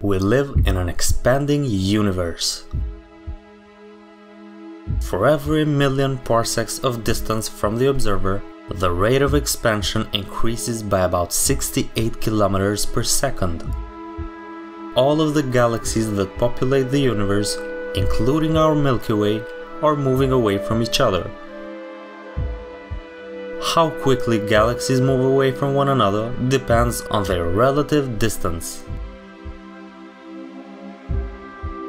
We live in an expanding universe. For every million parsecs of distance from the observer, the rate of expansion increases by about 68 kilometers per second. All of the galaxies that populate the universe, including our Milky Way, are moving away from each other. How quickly galaxies move away from one another depends on their relative distance.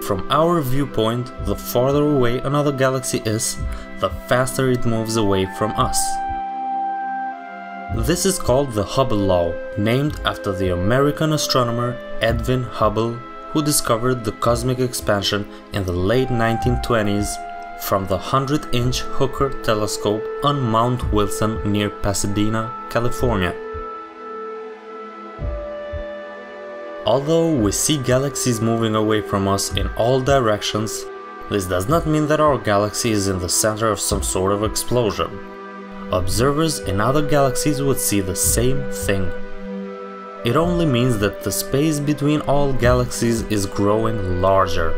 From our viewpoint, the farther away another galaxy is, the faster it moves away from us. This is called the Hubble law, named after the American astronomer Edwin Hubble, who discovered the cosmic expansion in the late 1920s from the 100-inch Hooker telescope on Mount Wilson near Pasadena, California. Although we see galaxies moving away from us in all directions, this does not mean that our galaxy is in the center of some sort of explosion. Observers in other galaxies would see the same thing. It only means that the space between all galaxies is growing larger,